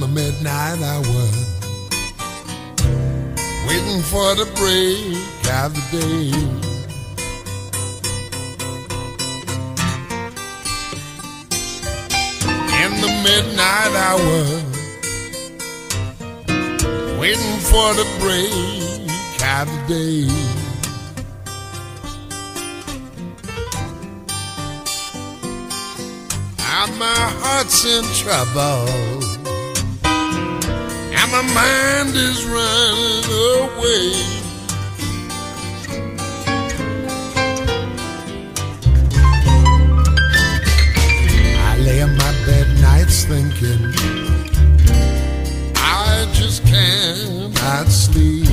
the midnight hour, waiting for the break of the day. In the midnight hour, waiting for the break of the day. My heart's in trouble. My mind is running away. I lay in my bed nights thinking I just cannot sleep.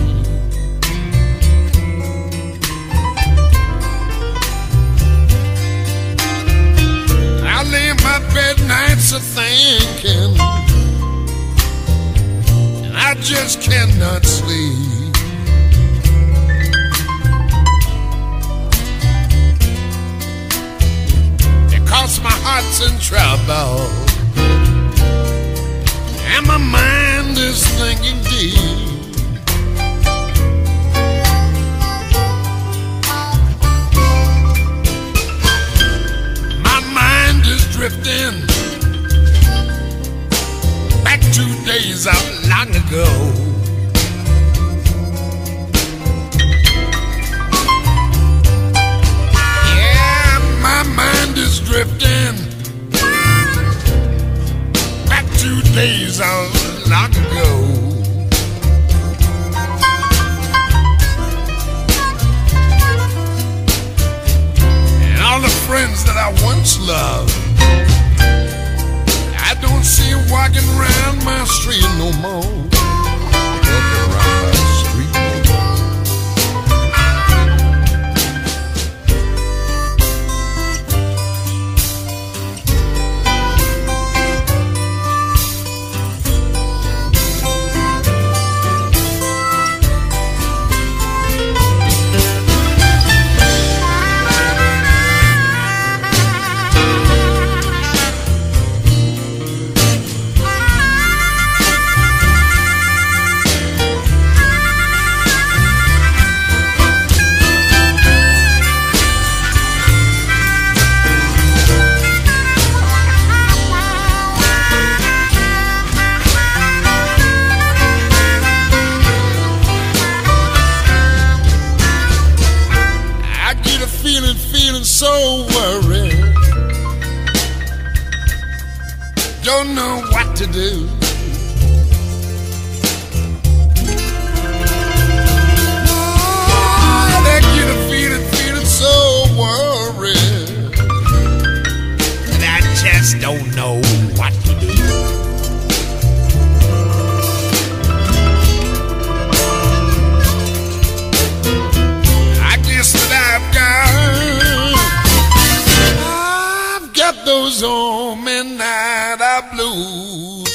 I lay in my bed nights a thinking, just cannot sleep. Because my heart's in trouble, and my mind is thinking deep. To days of long ago. Yeah, my mind is drifting back to days of long ago. and all the friends that I once loved. Walking around my street no more. So worried. Don't know what to do. A feeling, feeling so worried. And I just don't know what to do. I've got I've got